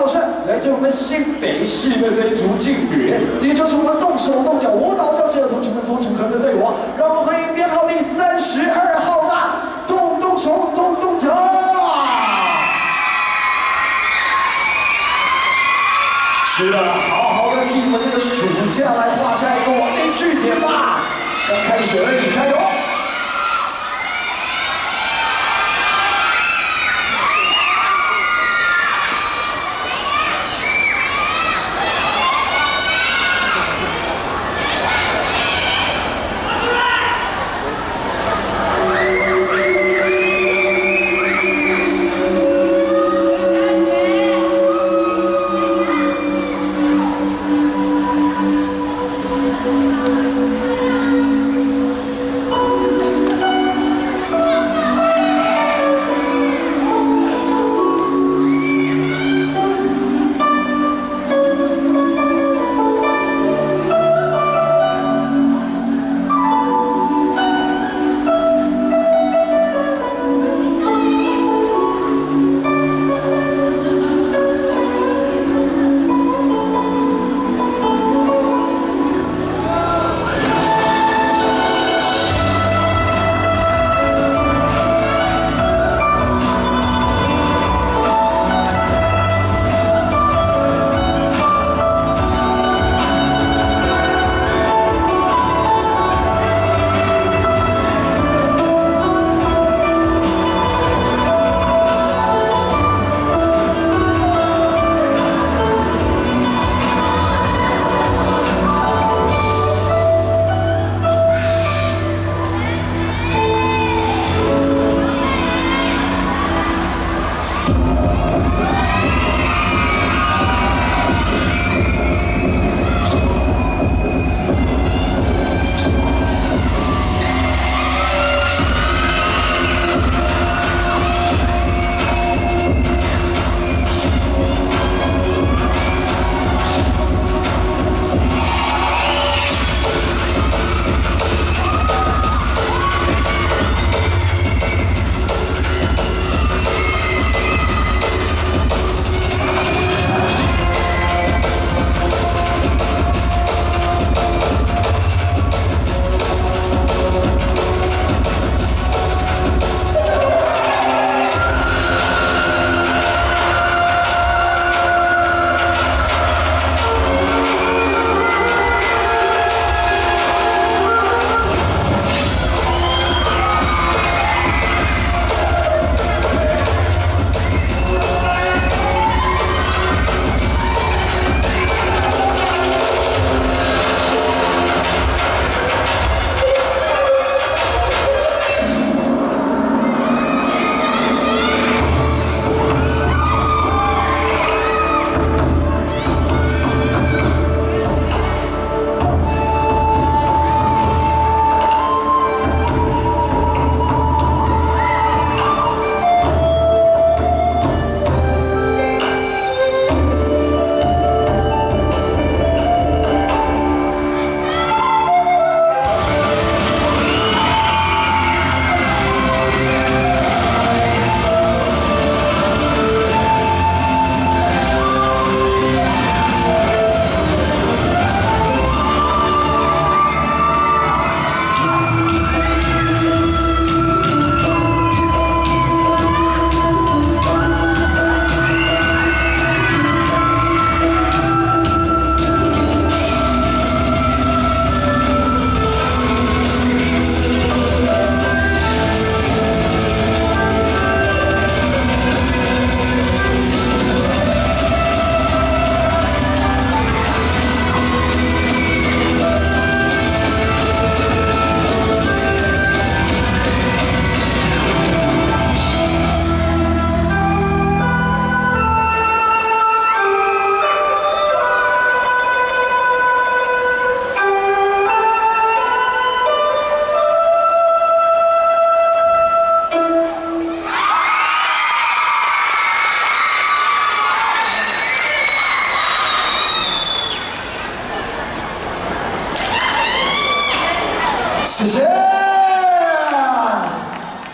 老师，来自我们新北市的这一组劲旅，也就是我们动手动脚舞蹈教室的同学们所组成的队伍。让我们欢迎编号第三十二号的动动手动动脚。是的，好好的替我们这个暑假来画下一个完美句点吧。刚开始而已，加油！谢谢。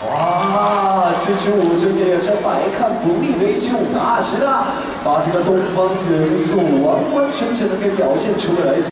哇，这支舞真的也是百看不腻的一支舞，那是的，把这个东方元素完完全全的给表现出来。